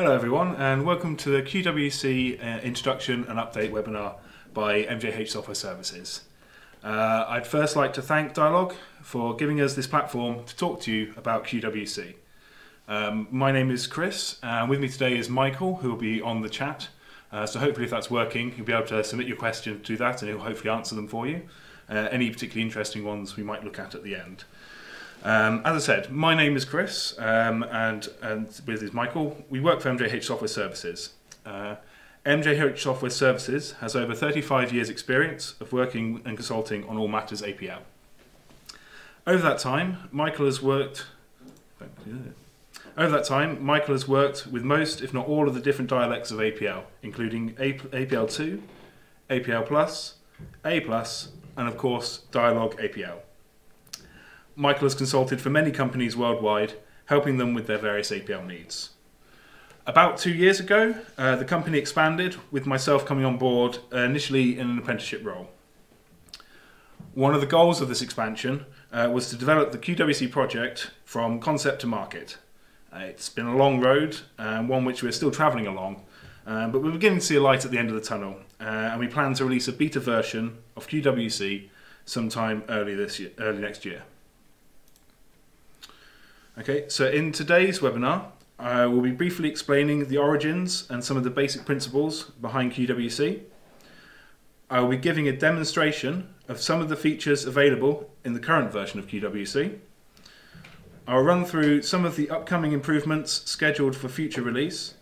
Hello everyone and welcome to the QWC uh, Introduction and Update webinar by MJH Software Services. Uh, I'd first like to thank Dyalog for giving us this platform to talk to you about QWC. Um, my name is Chris and with me today is Michael who will be on the chat. Uh, so hopefully if that's working you'll be able to submit your question to that and he'll hopefully answer them for you. Uh, any particularly interesting ones we might look at at the end. Um, as I said, my name is Chris, um, and, and with is Michael. We work for MJH Software Services. Uh, MJH Software Services has over 35 years' experience of working and consulting on all matters APL. Over that time, Michael has worked. Over that time, Michael has worked with most, if not all, of the different dialects of APL, including APL2, APL Plus, A Plus, and of course, Dyalog APL. Michael has consulted for many companies worldwide, helping them with their various APL needs. About two years ago, uh, the company expanded, with myself coming on board uh, initially in an apprenticeship role. One of the goals of this expansion uh, was to develop the QWC project from concept to market. Uh, it's been a long road, and one which we're still travelling along, uh, but we're beginning to see a light at the end of the tunnel, uh, and we plan to release a beta version of QWC sometime early, this year, early next year. Okay, so in today's webinar, uh, I will be briefly explaining the origins and some of the basic principles behind QWC. I will be giving a demonstration of some of the features available in the current version of QWC. I'll run through some of the upcoming improvements scheduled for future release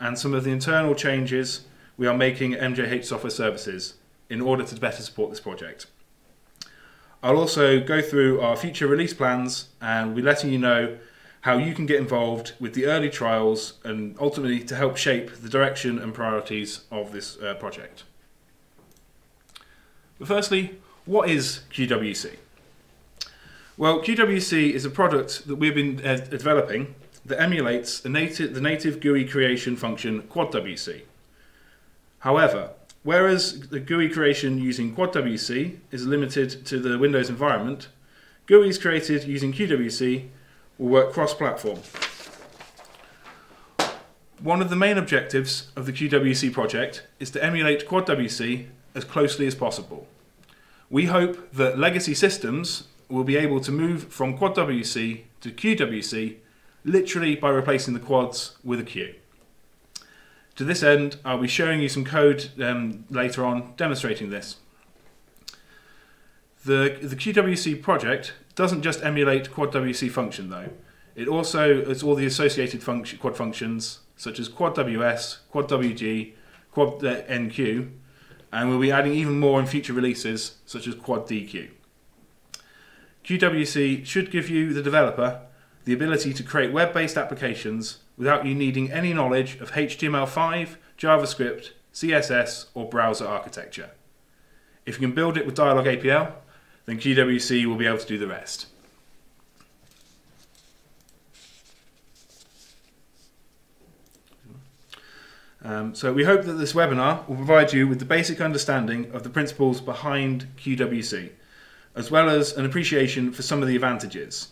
and some of the internal changes we are making at MJH Software Services in order to better support this project. I'll also go through our future release plans and we'll be letting you know how you can get involved with the early trials and ultimately to help shape the direction and priorities of this uh, project. But firstly, what is QWC? Well, QWC is a product that we've been uh, developing that emulates the native GUI creation function QuadWC. However, Whereas the GUI creation using QuadWC is limited to the Windows environment, GUIs created using QWC will work cross-platform. One of the main objectives of the QWC project is to emulate QuadWC as closely as possible. We hope that legacy systems will be able to move from QuadWC to QWC literally by replacing the quads with a Q. To this end, I'll be showing you some code um, later on demonstrating this. The, the QWC project doesn't just emulate QuadWC function though. It also has all the associated function, quad functions such as QuadWS, QuadWG, QuadNQ, and we'll be adding even more in future releases such as QuadDQ. QWC should give you, the developer, the ability to create web-based applications without you needing any knowledge of HTML5, JavaScript, CSS, or browser architecture. If you can build it with Dyalog APL, then QWC will be able to do the rest. Um, so we hope that this webinar will provide you with the basic understanding of the principles behind QWC, as well as an appreciation for some of the advantages.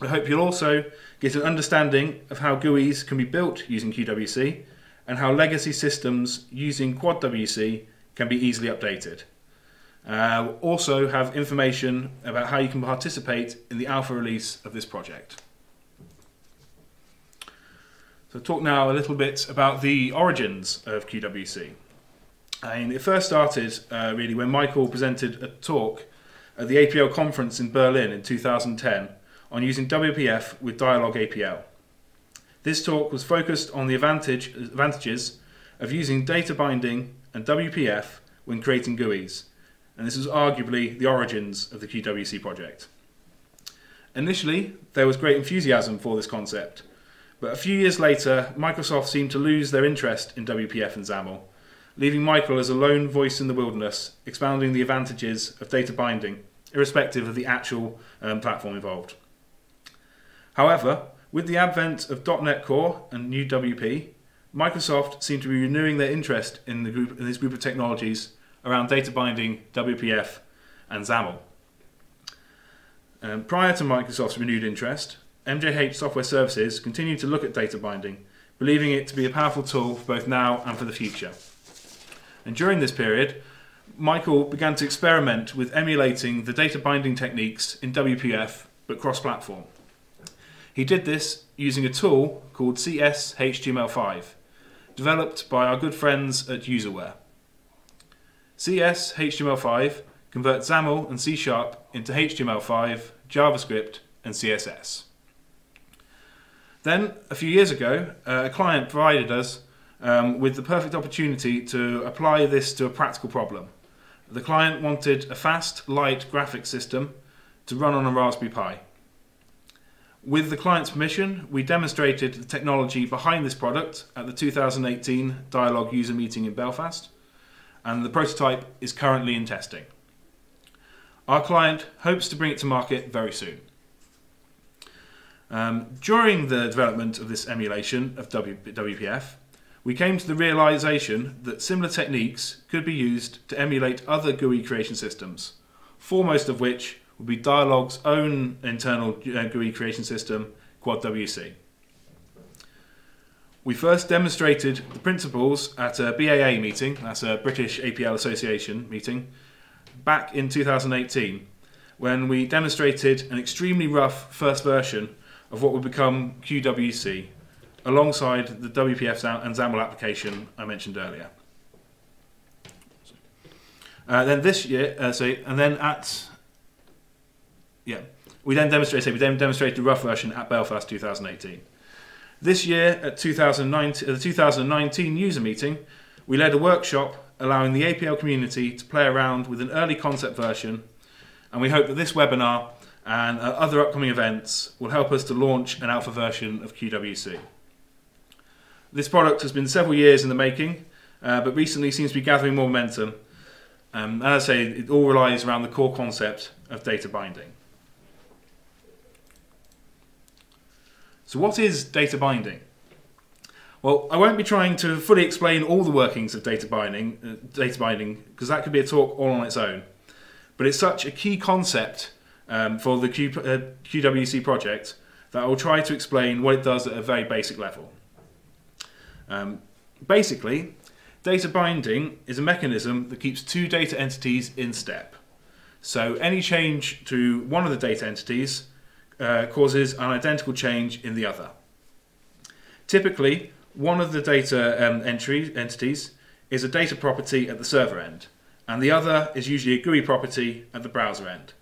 I hope you'll also get an understanding of how GUIs can be built using QWC and how legacy systems using QuadWC can be easily updated. Uh, we'll also have information about how you can participate in the alpha release of this project. So talk now a little bit about the origins of QWC. And it first started uh, really when Michael presented a talk at the APL conference in Berlin in 2010 on using WPF with Dyalog APL. This talk was focused on the advantage, advantages of using data binding and WPF when creating GUIs, and this was arguably the origins of the QWC project. Initially, there was great enthusiasm for this concept, but a few years later, Microsoft seemed to lose their interest in WPF and XAML, leaving Michael as a lone voice in the wilderness, expounding the advantages of data binding, irrespective of the actual um, platform involved. However, with the advent of .NET Core and new WP, Microsoft seemed to be renewing their interest in, the group, in this group of technologies around data binding, WPF, and XAML. Um, prior to Microsoft's renewed interest, MJH Software Services continued to look at data binding, believing it to be a powerful tool for both now and for the future. And during this period, Michael began to experiment with emulating the data binding techniques in WPF but cross platform. He did this using a tool called CS-HTML5, developed by our good friends at Userware. CS-HTML5 converts XAML and C Sharp into HTML5, JavaScript, and CSS. Then, a few years ago, uh, a client provided us um, with the perfect opportunity to apply this to a practical problem. The client wanted a fast, light graphics system to run on a Raspberry Pi. With the client's permission, we demonstrated the technology behind this product at the 2018 Dyalog user meeting in Belfast, and the prototype is currently in testing. Our client hopes to bring it to market very soon. Um, during the development of this emulation of w WPF, we came to the realization that similar techniques could be used to emulate other GUI creation systems, foremost of which would be Dyalog's own internal uh, GUI creation system, QuadWC. We first demonstrated the principles at a BAA meeting, that's a British APL Association meeting, back in 2018, when we demonstrated an extremely rough first version of what would become QWC, alongside the WPF and XAML application I mentioned earlier. Uh, then this year, uh, so and then at yeah, we then demonstrated we then demonstrated the rough version at Belfast 2018. This year at 2019, the 2019 user meeting, we led a workshop allowing the APL community to play around with an early concept version, and we hope that this webinar and uh, other upcoming events will help us to launch an alpha version of QWC. This product has been several years in the making, uh, but recently seems to be gathering more momentum. Um, and as I say, it all relies around the core concept of data binding. So what is data binding? Well, I won't be trying to fully explain all the workings of data binding, uh, data binding, because that could be a talk all on its own. But it's such a key concept um, for the Q, uh, QWC project that I will try to explain what it does at a very basic level. Um, basically, data binding is a mechanism that keeps two data entities in step. So any change to one of the data entities uh, causes an identical change in the other. Typically, one of the data um, entry entities is a data property at the server end, and the other is usually a GUI property at the browser end.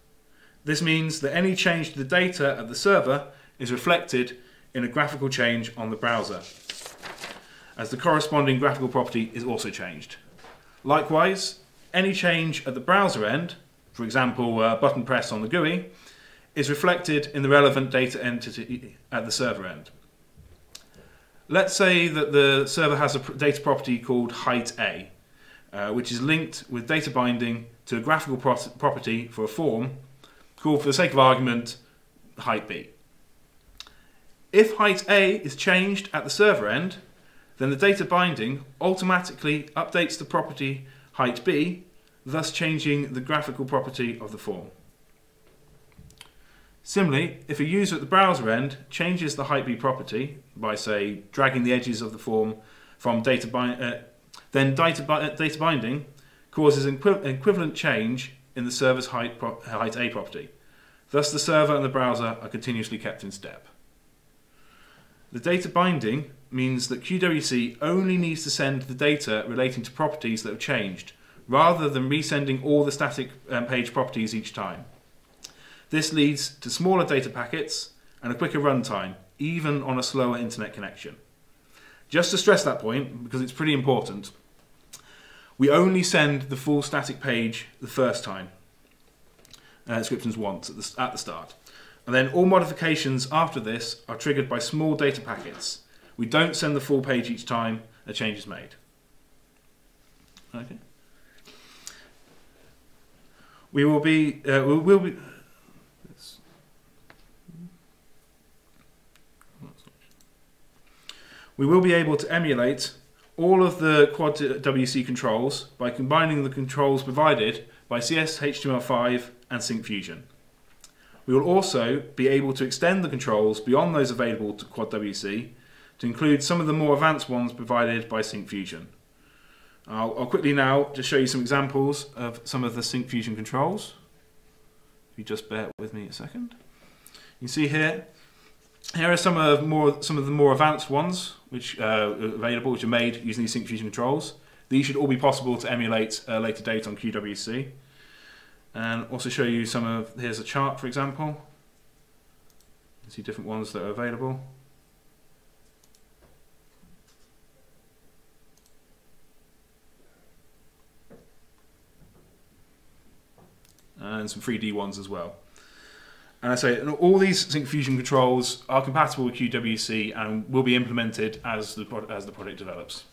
This means that any change to the data at the server is reflected in a graphical change on the browser, as the corresponding graphical property is also changed. Likewise, any change at the browser end, for example, a button press on the GUI, is reflected in the relevant data entity at the server end. Let's say that the server has a data property called height A, uh, which is linked with data binding to a graphical pro property for a form called, for the sake of argument, height B. If height A is changed at the server end, then the data binding automatically updates the property height B, thus changing the graphical property of the form. Similarly, if a user at the browser end changes the height B property by, say, dragging the edges of the form from data bind, uh, then data, bi uh, data, binding causes an equivalent change in the server's height, height A property. Thus, the server and the browser are continuously kept in step. The data binding means that QWC only needs to send the data relating to properties that have changed, rather than resending all the static um, page properties each time. This leads to smaller data packets and a quicker runtime, even on a slower internet connection. Just to stress that point, because it's pretty important, we only send the full static page the first time, uh, descriptions once at the, at the start. And then all modifications after this are triggered by small data packets. We don't send the full page each time a change is made. Okay. We will be, uh, we will be, we will be able to emulate all of the Quad WC controls by combining the controls provided by CS HTML5 and Syncfusion. We will also be able to extend the controls beyond those available to Quad WC to include some of the more advanced ones provided by Syncfusion. I'll, I'll quickly now just show you some examples of some of the Syncfusion controls. If you just bear with me a second. You see here, here are some of more some of the more advanced ones which uh, are available, which are made using these Syncfusion controls. These should all be possible to emulate a later date on QWC. And also show you some of, here's a chart for example. You see different ones that are available. And some 3D ones as well. And I say all these Syncfusion controls are compatible with QWC and will be implemented as the, as the project develops.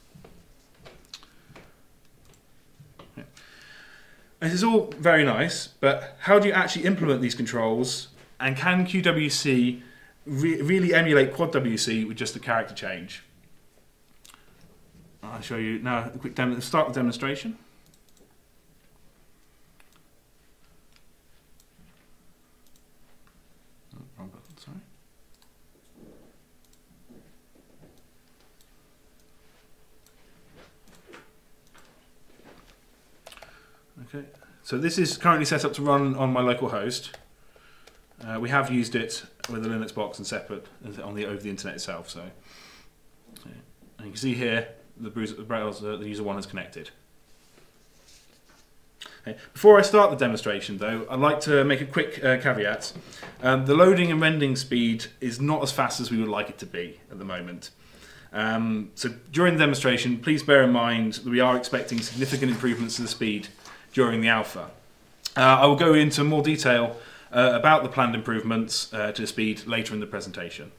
This is all very nice, but how do you actually implement these controls? And can QWC re really emulate Quad WC with just a character change? I'll show you now a quick demo. Start the demonstration. Oh, wrong button, sorry. Okay, so this is currently set up to run on my local host. Uh, we have used it with a Linux box and separate on the over the internet itself. So, and you can see here the browser the user one is connected. Okay. Before I start the demonstration, though, I'd like to make a quick uh, caveat. Um, the loading and rendering speed is not as fast as we would like it to be at the moment. Um, so during the demonstration, please bear in mind that we are expecting significant improvements to the speed during the alpha. Uh, I will go into more detail uh, about the planned improvements uh, to speed later in the presentation.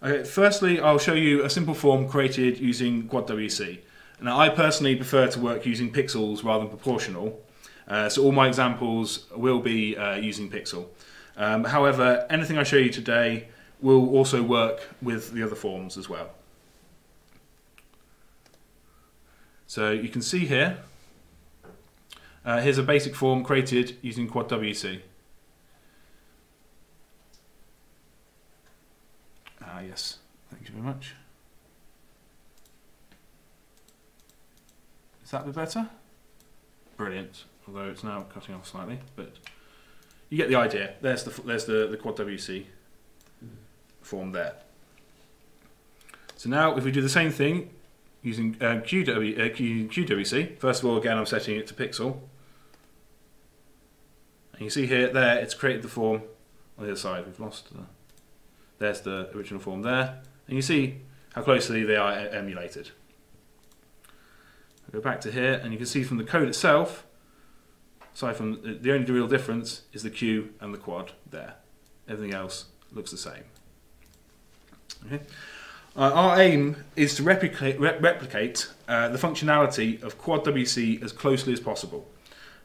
Okay, firstly, I'll show you a simple form created using QuadWC. Now, I personally prefer to work using pixels rather than proportional, uh, so all my examples will be uh, using pixel. Um, however, anything I show you today will also work with the other forms as well. So you can see here, uh, here's a basic form created using QuadWC. Ah yes, thank you very much. Is that bit better? Brilliant, although it's now cutting off slightly, but you get the idea. There's the there's the the quad WC form there. So now if we do the same thing using uh, QW, uh, QWC, first of all again I'm setting it to pixel. And you see here, there, it's created the form on the other side. We've lost the, there's the original form there. And you see how closely they are emulated. I go back to here and you can see from the code itself aside from the only real difference is the Q and the quad there. Everything else looks the same. Okay. Uh, our aim is to replicate, re replicate uh, the functionality of Quad WC as closely as possible.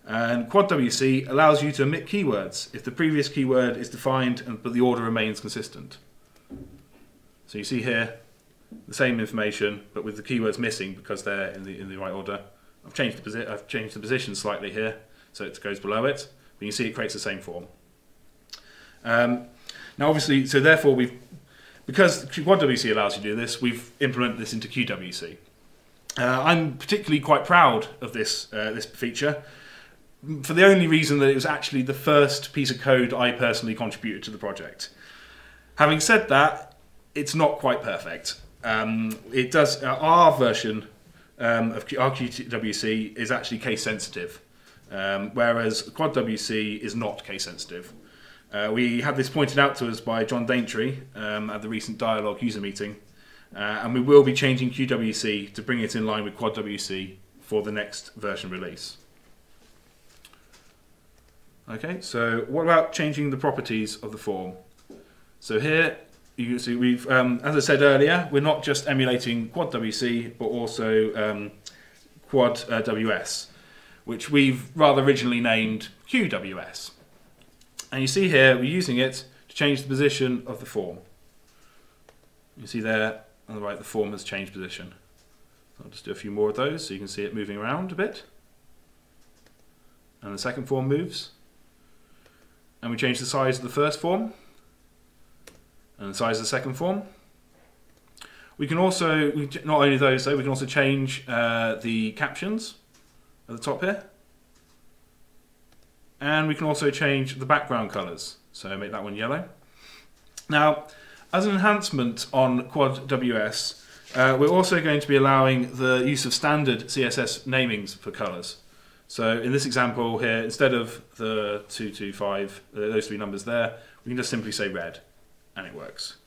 And Quad WC allows you to omit keywords if the previous keyword is defined and, but the order remains consistent. So you see here the same information but with the keywords missing because they're in the, in the right order. I've changed the, I've changed the position slightly here so it goes below it. But you see it creates the same form. Um, now obviously, so therefore we've, because QuadWC allows you to do this, we've implemented this into QWC. Uh, I'm particularly quite proud of this, uh, this feature for the only reason that it was actually the first piece of code I personally contributed to the project. Having said that, it's not quite perfect. Um, it does uh, our version um, of our QWC is actually case sensitive um, whereas Quad WC is not case sensitive. Uh, we had this pointed out to us by John Daintree um, at the recent Dyalog user meeting, uh, and we will be changing QWC to bring it in line with Quad WC for the next version release. Okay, so what about changing the properties of the form? So here, you can see we've, um, as I said earlier, we're not just emulating Quad WC, but also um, Quad uh, WS which we've rather originally named QWS. And you see here, we're using it to change the position of the form. You see there on the right, the form has changed position. I'll just do a few more of those so you can see it moving around a bit. And the second form moves. And we change the size of the first form and the size of the second form. We can also, not only those though, we can also change uh, the captions at the top here. And we can also change the background colours. So make that one yellow. Now, as an enhancement on Quad WS, uh, we're also going to be allowing the use of standard CSS namings for colours. So in this example here, instead of the 225, uh, those three numbers there, we can just simply say red, and it works.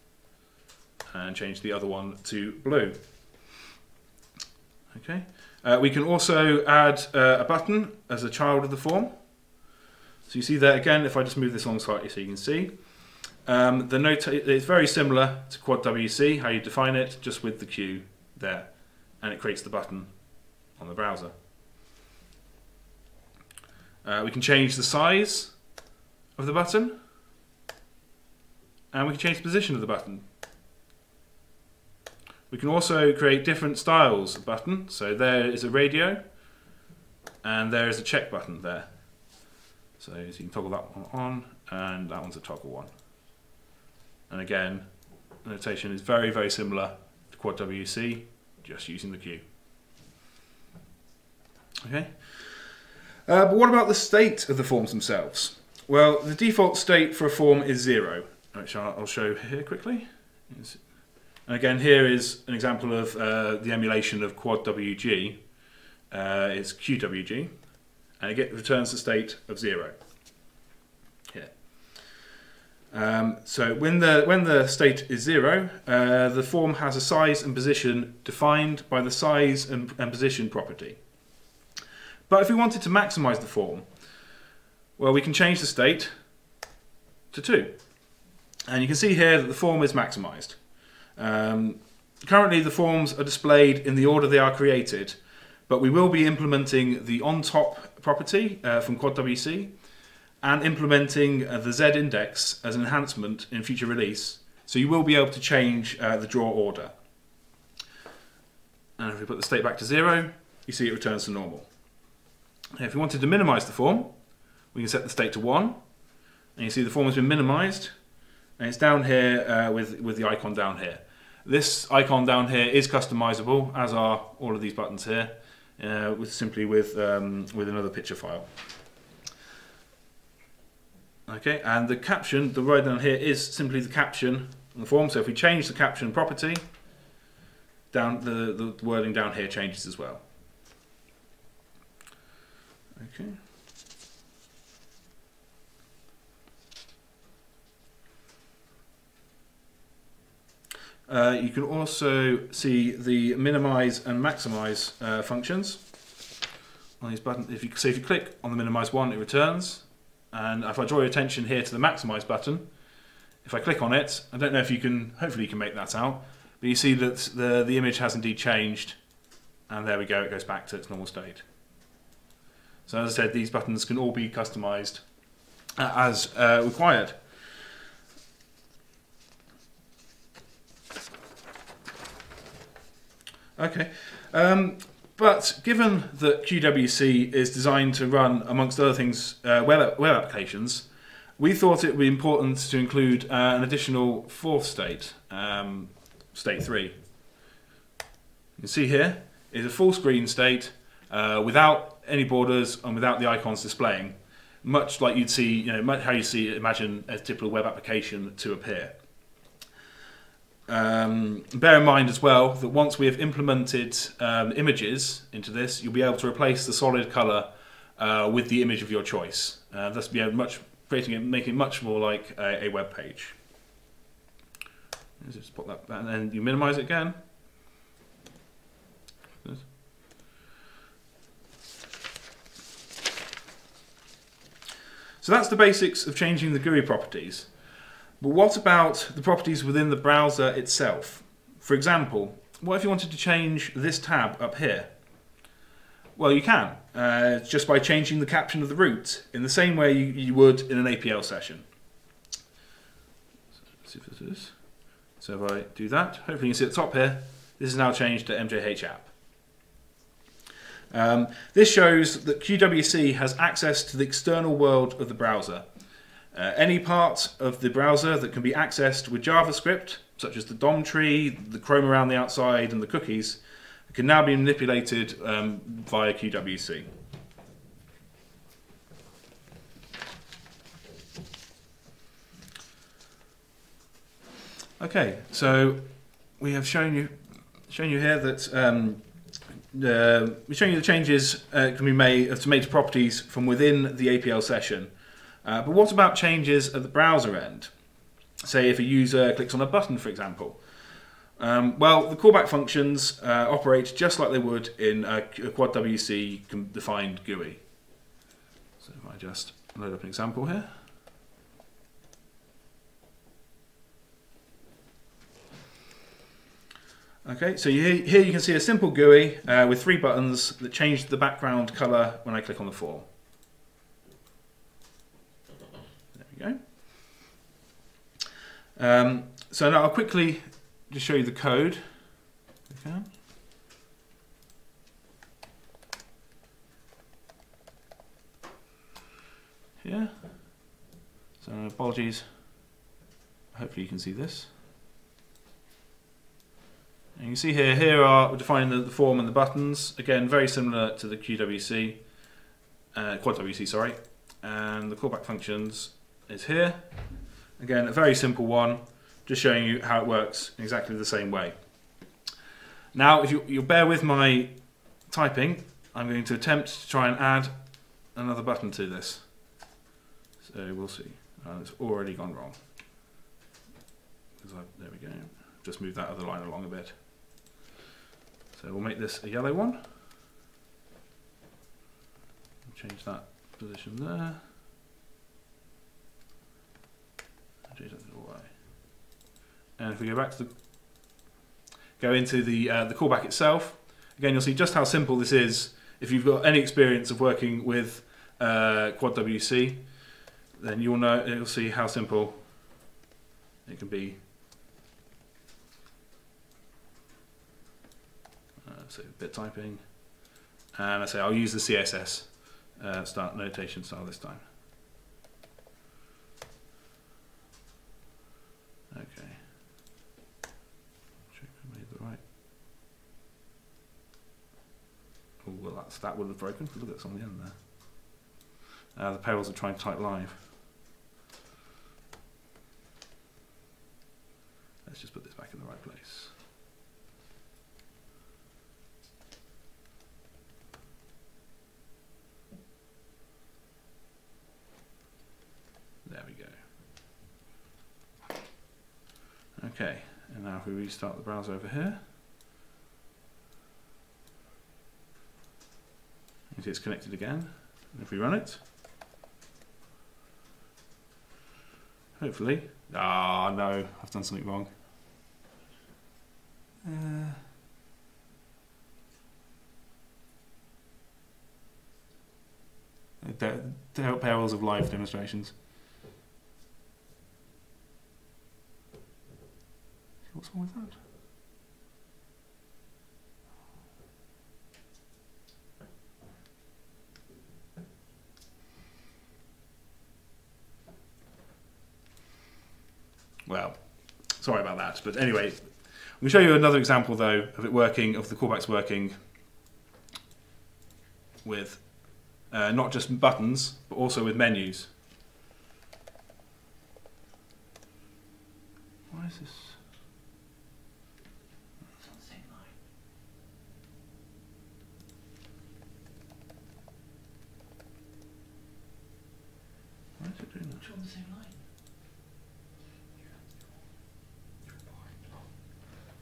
And change the other one to blue. Okay. Uh, we can also add uh, a button as a child of the form. So you see there again, if I just move this along slightly so you can see, um, the note it's very similar to Quad WC, how you define it, just with the Q there, and it creates the button on the browser. Uh, we can change the size of the button, and we can change the position of the button. We can also create different styles of button. So there is a radio, and there is a check button there. So, you can toggle that one on, and that one's a toggle one. And again, the notation is very, very similar to Quad WC, just using the Q. Okay. Uh, but what about the state of the forms themselves? Well, the default state for a form is zero, which I'll show here quickly. And again, here is an example of uh, the emulation of Quad WG. Uh, it's QWG, and it returns the state of zero. Um, so when the when the state is zero, uh, the form has a size and position defined by the size and, and position property. But if we wanted to maximize the form, well, we can change the state to 2. And you can see here that the form is maximized. Um, currently, the forms are displayed in the order they are created, but we will be implementing the on top property uh, from QuadWC and implementing uh, the Z index as an enhancement in future release. So you will be able to change uh, the draw order. And if we put the state back to zero, you see it returns to normal. If we wanted to minimize the form, we can set the state to one. And you see the form has been minimized. And it's down here uh, with, with the icon down here. This icon down here is customizable, as are all of these buttons here, uh, with simply with, um, with another picture file. Okay, and the caption, the word down here is simply the caption on the form. So if we change the caption property, down the, the wording down here changes as well. Okay. Uh, you can also see the minimize and maximize uh, functions on these buttons. If you so if you click on the minimize one, it returns. And if I draw your attention here to the maximize button, if I click on it, I don't know if you can, hopefully you can make that out, but you see that the, the image has indeed changed. And there we go, it goes back to its normal state. So as I said, these buttons can all be customized uh, as uh, required. Okay, um, but given that QWC is designed to run, amongst other things, uh, web, web applications, we thought it would be important to include uh, an additional fourth state, um, state 3. You can see here is a full screen state uh, without any borders and without the icons displaying, much like you'd see, you know, how you see, imagine a typical web application to appear. Um, bear in mind as well that once we have implemented um, images into this, you'll be able to replace the solid color uh, with the image of your choice. Uh, thus, be much creating it, making it much more like a, a web page. Let's Just put that, and then you minimize it again. So that's the basics of changing the GUI properties. But what about the properties within the browser itself? For example, what if you wanted to change this tab up here? Well, you can, uh, just by changing the caption of the root in the same way you, you would in an APL session. See if this is. So if I do that, hopefully you can see at the top here, this is now changed to MJH app. Um, this shows that QWC has access to the external world of the browser. Uh, any part of the browser that can be accessed with JavaScript, such as the DOM tree, the Chrome around the outside, and the cookies, can now be manipulated um, via QWC. Okay, so we have shown you shown you here that um, uh, we're showing you the changes uh, can be made to made to properties from within the APL session. Uh, but what about changes at the browser end? Say if a user clicks on a button, for example. Um, well, the callback functions uh, operate just like they would in a, a Quad WC defined GUI. So if I just load up an example here. Okay, so you, here you can see a simple GUI uh, with three buttons that change the background color when I click on the form. We go. Um, so now I'll quickly just show you the code. Okay. Here. So apologies. Hopefully you can see this. And you can see here, here are we're defining the, the, form and the buttons. Again, very similar to the QWC, uh, sorry. And the callback functions is here. Again, a very simple one, just showing you how it works in exactly the same way. Now, if you, you'll bear with my typing, I'm going to attempt to try and add another button to this. So we'll see. Uh, it's already gone wrong. I, there we go. Just move that other line along a bit. So we'll make this a yellow one. Change that position there. Change that to the Y. And if we go back to the go into the uh, the callback itself, again you'll see just how simple this is. If you've got any experience of working with uh, Quad WC, then you'll know you'll see how simple it can be so bit typing. And I say I'll use the CSS uh, start notation style this time. Okay. Check I made the right. Oh, well, that would have broken. Look at some on the end there. Uh, the paywalls are trying to type live. Let's just put this back in the right place. There we go. Okay, and now if we restart the browser over here, see it's connected again. And if we run it, hopefully, ah oh, no, I've done something wrong. Uh, to help paywalls of live demonstrations. What's wrong with that? Well, sorry about that. But anyway, we'll show you another example though of it working, of the callbacks working with uh, not just buttons, but also with menus. Why is this?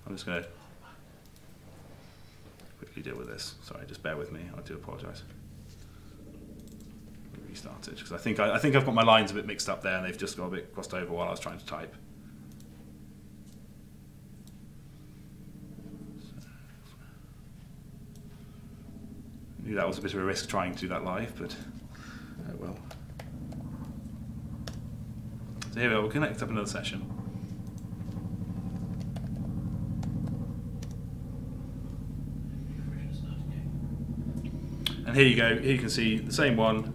I'm just going to quickly deal with this. Sorry, just bear with me. I do apologise. Restart it because I think I, I think I've got my lines a bit mixed up there, and they've just got a bit crossed over while I was trying to type. I knew that was a bit of a risk trying to do that live, but oh well. So here we are, we'll connect up another session. And here you go, here you can see the same one.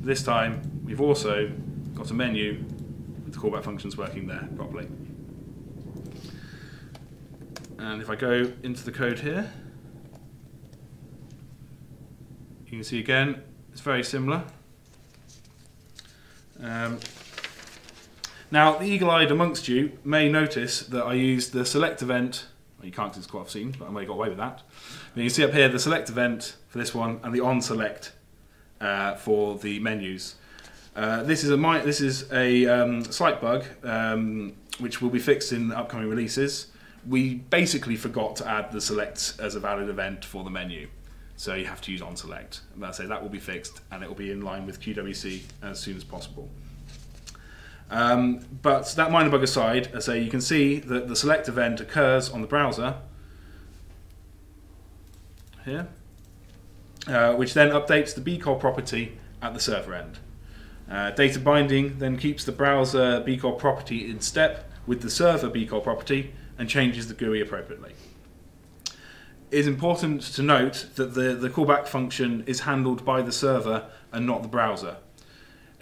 This time we've also got a menu with the callback functions working there properly. And if I go into the code here, you can see again, it's very similar. Um, now, the eagle-eyed amongst you may notice that I used the select event. You can't because it's quite obscene, but I may got away with that. You can see up here the select event for this one and the on select uh, for the menus. Uh, this is a this is a um, slight bug um, which will be fixed in upcoming releases. We basically forgot to add the select as a valid event for the menu, so you have to use on select. And I say that will be fixed and it will be in line with QWC as soon as possible. Um, but that minor bug aside, say you can see that the select event occurs on the browser here, uh, which then updates the bcol property at the server end. Uh, data binding then keeps the browser bcol property in step with the server bcol property and changes the GUI appropriately. It is important to note that the, the callback function is handled by the server and not the browser.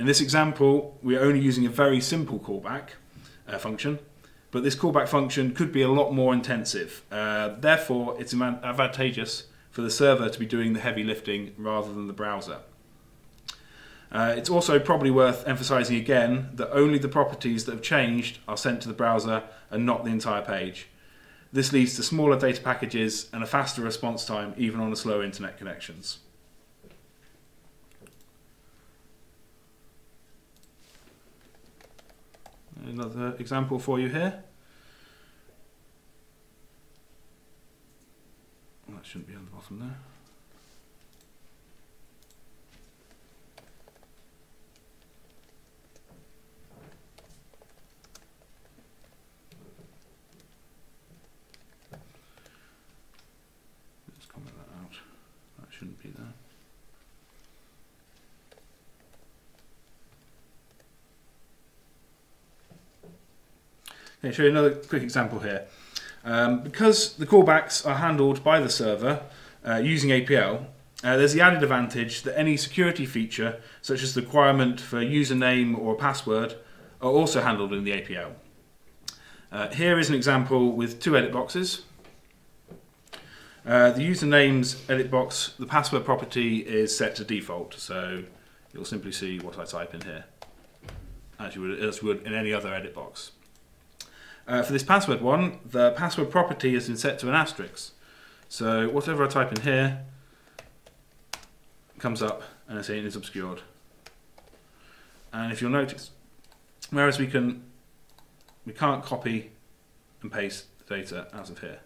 In this example, we're only using a very simple callback uh, function, but this callback function could be a lot more intensive. Uh, therefore, it's advantageous for the server to be doing the heavy lifting rather than the browser. Uh, it's also probably worth emphasizing again that only the properties that have changed are sent to the browser and not the entire page. This leads to smaller data packages and a faster response time even on slow internet connections. Another example for you here. That shouldn't be on the bottom there. Let's comment that out. That shouldn't be there. Okay, show you another quick example here. Um, because the callbacks are handled by the server uh, using APL, uh, there's the added advantage that any security feature, such as the requirement for a username or a password, are also handled in the APL. Uh, here is an example with two edit boxes. Uh, the username's edit box, the password property is set to default, so you'll simply see what I type in here, as you would, as would in any other edit box. Uh, for this password one, the password property has been set to an asterisk. So whatever I type in here comes up and I say it is obscured. And if you'll notice, whereas we can we can't copy and paste the data out of here.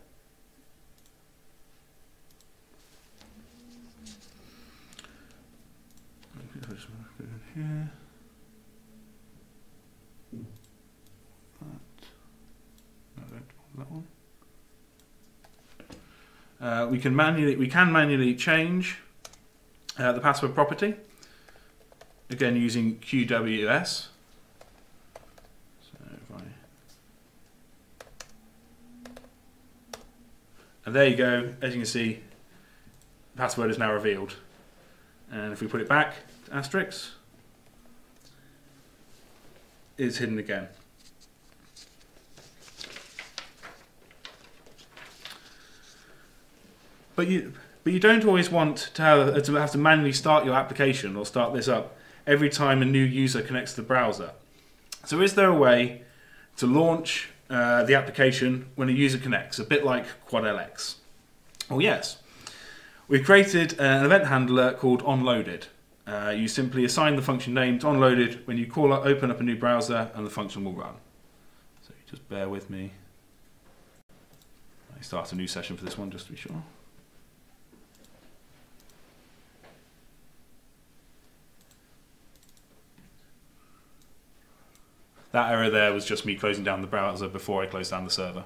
Here. That one. Uh, we can manually we can manually change uh, the password property again using QWS. So I... and there you go. As you can see, the password is now revealed. And if we put it back asterisk, it's hidden again. But you, but you don't always want to have, to have to manually start your application or start this up every time a new user connects to the browser. So is there a way to launch uh, the application when a user connects, a bit like QuadLX? Well, yes. We've created an event handler called onloaded. Uh, you simply assign the function name to onloaded when you call up, open up a new browser and the function will run. So just bear with me. I start a new session for this one just to be sure. That error there was just me closing down the browser before I closed down the server.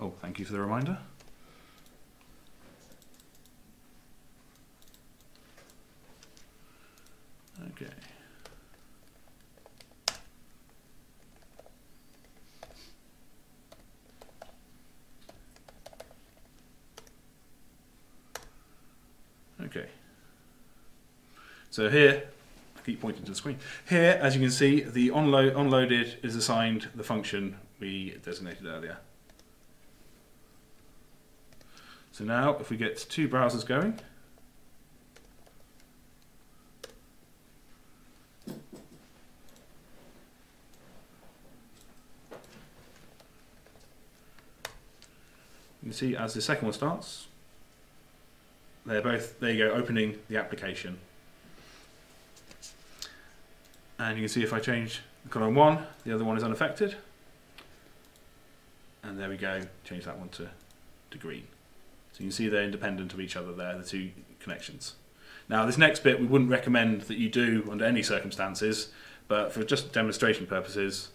Oh, thank you for the reminder. Okay. So here, I keep pointing to the screen. Here, as you can see, the onload, onloaded is assigned the function we designated earlier. So now, if we get two browsers going, you can see as the second one starts, they're both, there you go, opening the application. And you can see if I change column one, the other one is unaffected. And there we go, change that one to, to green. So you can see they're independent of each other there, the two connections. Now this next bit we wouldn't recommend that you do under any circumstances, but for just demonstration purposes,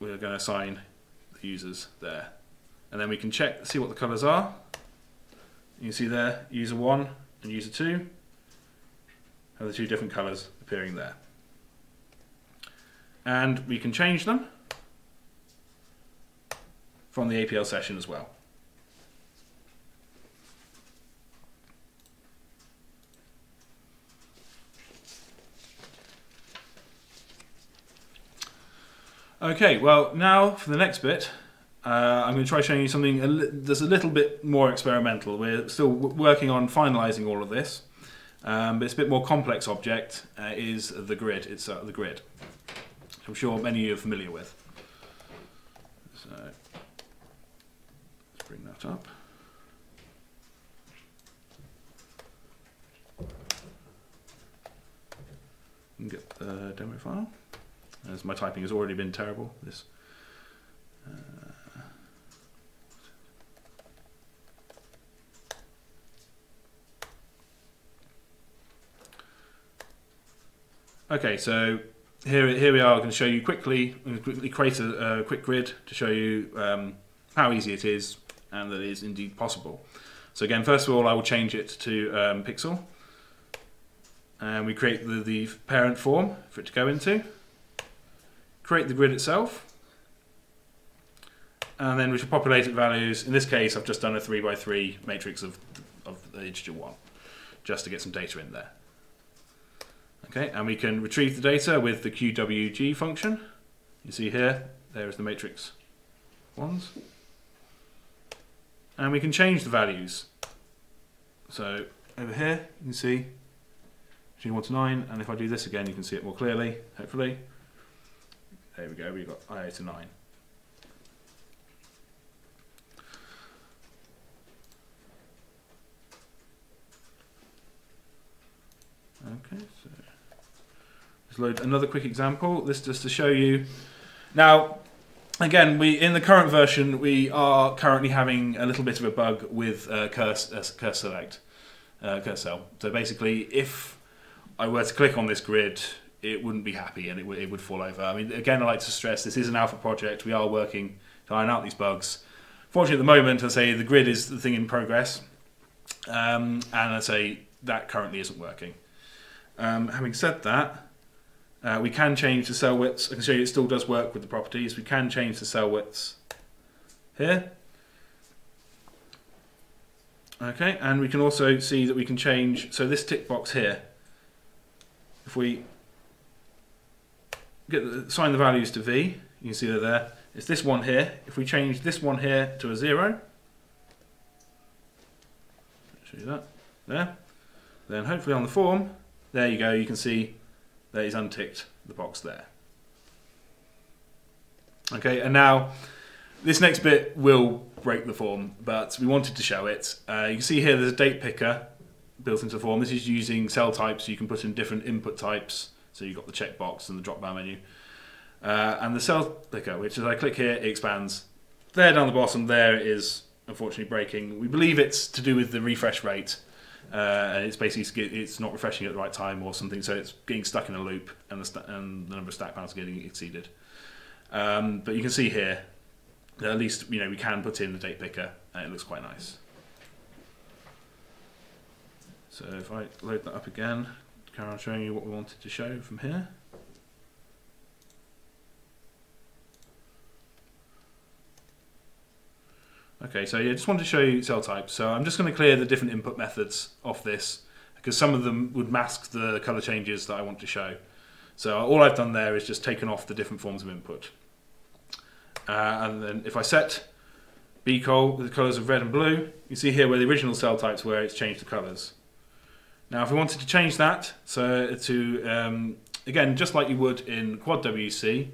we're going to assign the users there. And then we can check, see what the colours are. You can see there, user 1 and user 2 have the two different colours appearing there. And we can change them from the APL session as well. Okay, well now for the next bit, uh, I'm going to try showing you something that's a little bit more experimental. We're still working on finalising all of this, um, but it's a bit more complex object uh, is the grid. It's uh, the grid. I'm sure many of you are familiar with. So let's bring that up. And get the demo file as my typing has already been terrible. This. Okay, so here, here we are I'm going to show you quickly, I'm going to quickly create a, a quick grid to show you um, how easy it is and that it is indeed possible. So again, first of all, I will change it to um, pixel. And we create the, the parent form for it to go into create the grid itself, and then we should populate it values. In this case, I've just done a 3 by 3 matrix of, of the integer 1, just to get some data in there. Okay, and we can retrieve the data with the QWG function. You see here, there is the matrix ones. And we can change the values. So over here, you can see between 1 to 9, and if I do this again, you can see it more clearly, hopefully. There we go, we've got I to 9. Okay, let's load another quick example. This just to show you. Now, again, we in the current version we are currently having a little bit of a bug with uh, curse, uh, curse select, uh, cursor. So basically, if I were to click on this grid, it wouldn't be happy and it, it would fall over. I mean, again, I like to stress this is an alpha project. We are working to iron out these bugs. Fortunately, at the moment, I say the grid is the thing in progress, um, and I say that currently isn't working. Um, having said that, uh, we can change the cell widths. I can show you it still does work with the properties. We can change the cell widths here. Okay, and we can also see that we can change, so this tick box here, if we get the, assign the values to v. You can see they're there. It's this one here. If we change this one here to a zero, show you that there. Then hopefully on the form, there you go. You can see that is unticked the box there. Okay, and now this next bit will break the form, but we wanted to show it. Uh, you can see here there's a date picker built into the form. This is using cell types, you can put in different input types so you've got the checkbox and the drop down menu. Uh, and the cell picker, which as I click here, it expands. There down the bottom, there is unfortunately breaking. We believe it's to do with the refresh rate. Uh, and it's basically it's not refreshing at the right time or something, so it's getting stuck in a loop, and the, and the number of stack panels getting exceeded. Um, but you can see here, that at least you know we can put in the date picker, and it looks quite nice. So if I load that up again, on showing you what we wanted to show from here. Okay, so yeah, just wanted to show you cell types. So I'm just going to clear the different input methods off this because some of them would mask the color changes that I want to show. So all I've done there is just taken off the different forms of input. Uh, and then if I set bcol with the colors of red and blue, you see here where the original cell types were, it's changed the colors. Now if we wanted to change that, so to, um, again, just like you would in Quad WC,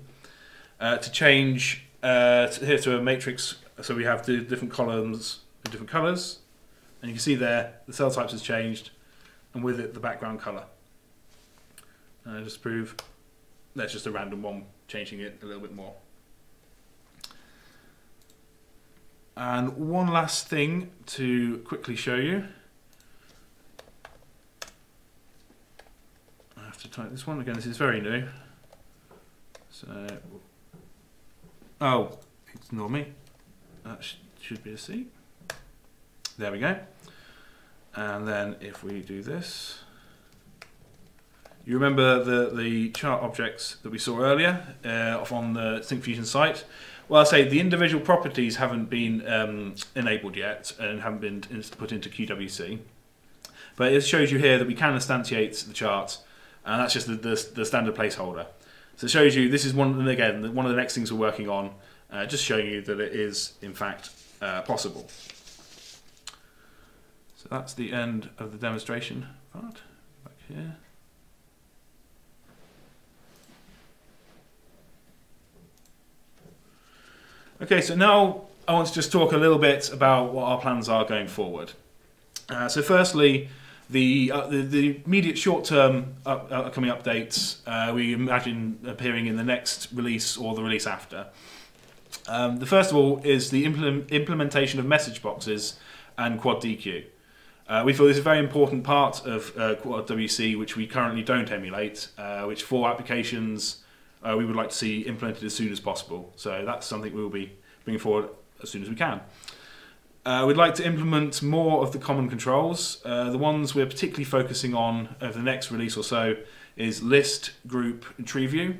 uh, to change uh, to here to a matrix, so we have the different columns in different colors, and you can see there the cell types has changed, and with it the background color. And I just prove that's just a random one, changing it a little bit more. And one last thing to quickly show you. I have to type this one again. This is very new. So, oh, it's ignore me. That sh should be a C. There we go. And then if we do this, you remember the, the chart objects that we saw earlier uh, on the Syncfusion site? Well, I say the individual properties haven't been um, enabled yet and haven't been put into QWC. But it shows you here that we can instantiate the chart, and that's just the, the, the standard placeholder. So it shows you this is one, and again, one of the next things we're working on, uh, just showing you that it is in fact uh, possible. So that's the end of the demonstration part. Back here. Okay, so now I want to just talk a little bit about what our plans are going forward. Uh, so firstly, the, uh, the, the, immediate short-term uh, upcoming updates uh, we imagine appearing in the next release or the release after. Um, the first of all is the implement, implementation of message boxes and Quad DQ. Uh, we feel this is a very important part of uh, Quad WC, which we currently don't emulate, which for applications uh, we would like to see implemented as soon as possible. So that's something we will be bringing forward as soon as we can. Uh, we'd like to implement more of the common controls. Uh, the ones we're particularly focusing on over the next release or so is list, group, and tree view.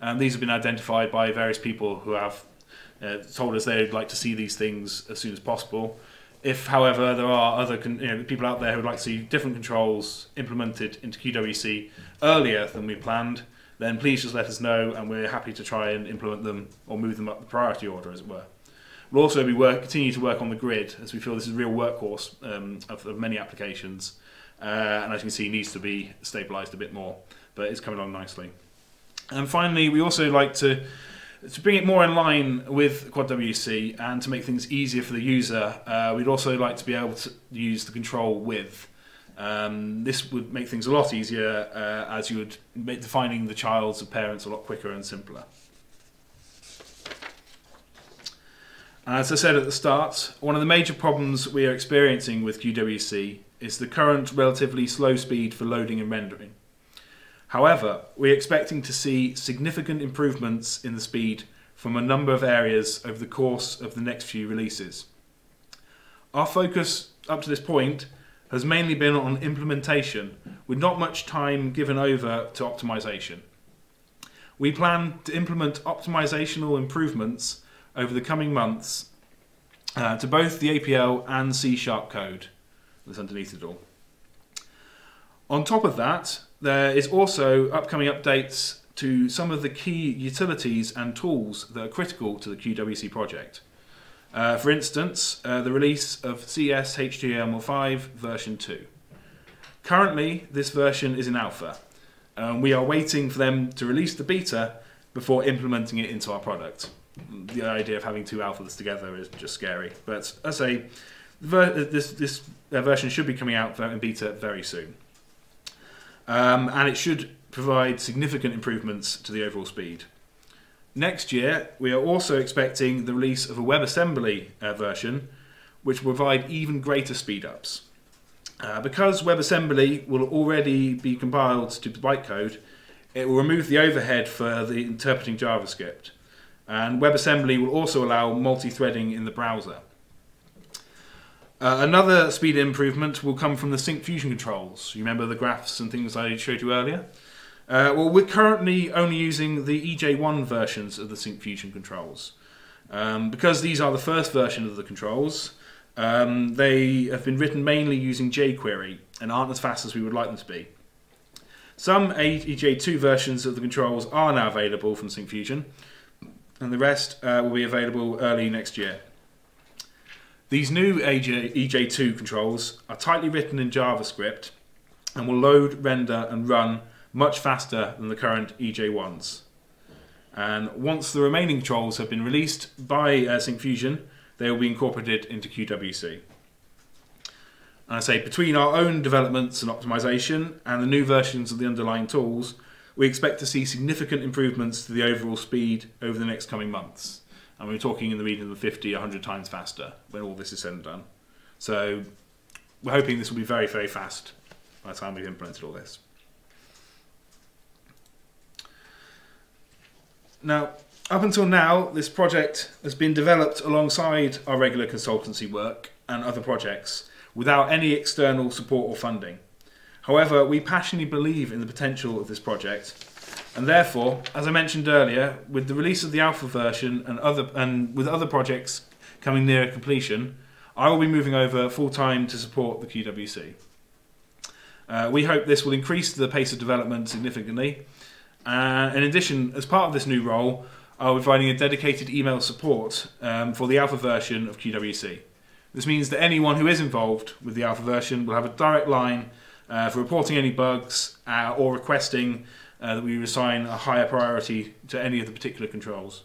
And these have been identified by various people who have uh, told us they'd like to see these things as soon as possible. If, however, there are other you know, people out there who would like to see different controls implemented into QWC earlier than we planned, then please just let us know and we're happy to try and implement them or move them up the priority order, as it were. We'll also be work, continue to work on the grid as we feel this is a real workhorse um, of, of, many applications. Uh, and as you can see, needs to be stabilized a bit more, but it's coming along nicely. And finally, we also like to to bring it more in line with Quad WC and to make things easier for the user, uh, we'd also like to be able to use the control with. Um, this would make things a lot easier uh, as you would make defining the child's parents a lot quicker and simpler. As I said at the start, one of the major problems we are experiencing with QWC is the current relatively slow speed for loading and rendering. However, we're expecting to see significant improvements in the speed from a number of areas over the course of the next few releases. Our focus up to this point has mainly been on implementation, with not much time given over to optimization. We plan to implement optimizational improvements over the coming months uh, to both the APL and C Sharp code that's underneath it all. On top of that, there is also upcoming updates to some of the key utilities and tools that are critical to the QWC project. Uh, for instance, uh, the release of CSHTML5 version 2. Currently, this version is in alpha, and we are waiting for them to release the beta before implementing it into our product. The idea of having two alphas together is just scary, but as I say, this, this uh, version should be coming out in beta very soon. Um, and it should provide significant improvements to the overall speed. Next year, we are also expecting the release of a WebAssembly uh, version, which will provide even greater speedups. Uh, because WebAssembly will already be compiled to bytecode, it will remove the overhead for the interpreting JavaScript. And WebAssembly will also allow multi-threading in the browser. Uh, another speed improvement will come from the Syncfusion controls. You remember the graphs and things I showed you earlier? Uh, well, we're currently only using the EJ1 versions of the Syncfusion controls. Um, because these are the first version of the controls, Um, they have been written mainly using jQuery and aren't as fast as we would like them to be. Some EJ2 versions of the controls are now available from Syncfusion, and the rest uh, will be available early next year. These new AJ, EJ2 controls are tightly written in JavaScript and will load, render, and run much faster than the current EJ1s. And once the remaining controls have been released by uh, Syncfusion, they will be incorporated into QWC. And I say between our own developments and optimization and the new versions of the underlying tools, we expect to see significant improvements to the overall speed over the next coming months. And we're talking in the region of 50, 100 times faster when all this is said and done. So we're hoping this will be very, very fast by the time we've implemented all this. Now, up until now, this project has been developed alongside our regular consultancy work and other projects without any external support or funding. However, we passionately believe in the potential of this project, and therefore, as I mentioned earlier, with the release of the alpha version and other and with other projects coming near completion, I will be moving over full time to support the QWC. Uh, we hope this will increase the pace of development significantly. Uh, in addition, as part of this new role, I'll be providing a dedicated email support um, for the alpha version of QWC. This means that anyone who is involved with the alpha version will have a direct line uh, for reporting any bugs uh, or requesting uh, that we assign a higher priority to any of the particular controls.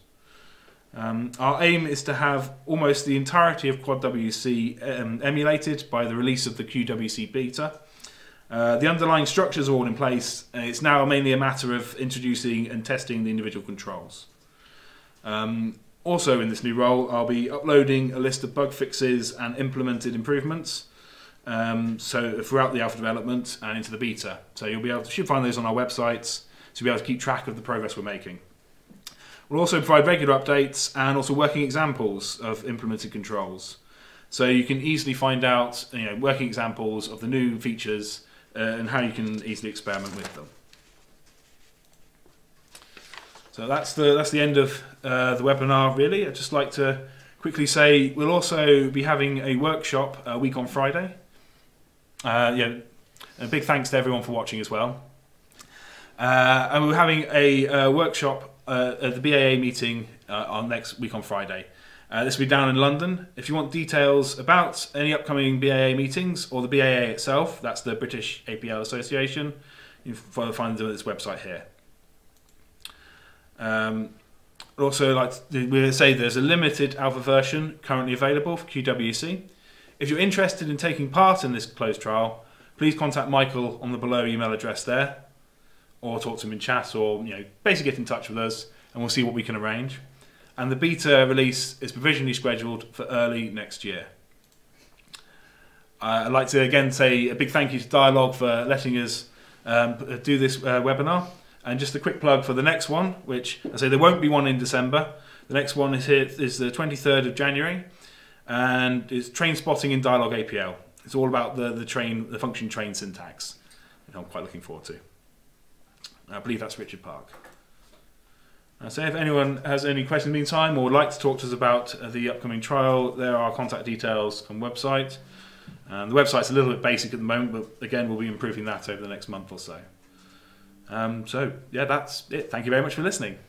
Um, our aim is to have almost the entirety of Quad WC um, emulated by the release of the QWC beta. Uh, the underlying structures are all in place, and it's now mainly a matter of introducing and testing the individual controls. Um, also in this new role, I'll be uploading a list of bug fixes and implemented improvements. Um, so throughout the alpha development and into the beta. So you'll be able to should find those on our websites to be able to keep track of the progress we're making. We'll also provide regular updates and also working examples of implemented controls. So you can easily find out you know, working examples of the new features uh, and how you can easily experiment with them. So that's the that's the end of uh, the webinar. Really, I'd just like to quickly say we'll also be having a workshop a week on Friday. Uh, yeah, a big thanks to everyone for watching as well. Uh, and we're having a uh, workshop uh, at the BAA meeting uh, on next week on Friday. this will be down in London. If you want details about any upcoming BAA meetings or the BAA itself, that's the British APL Association, you can find them at this website here. Um, also, like we say, there's a limited alpha version currently available for QWC. If you're interested in taking part in this closed trial, please contact Michael on the below email address there, or talk to him in chat, or you know, basically get in touch with us, and we'll see what we can arrange. And the beta release is provisionally scheduled for early next year. Uh, I'd like to again say a big thank you to Dyalog for letting us um, do this uh, webinar. And just a quick plug for the next one, which I say there won't be one in December. The next one is here is the 23rd of January, and it's train spotting in Dyalog APL. It's all about the the train the function train syntax, I'm quite looking forward to. I believe that's Richard Park. So if anyone has any questions in the meantime or would like to talk to us about the upcoming trial, there are contact details the website. Um, the website's a little bit basic at the moment, but again, we'll be improving that over the next month or so. Um, so, yeah, that's it. Thank you very much for listening.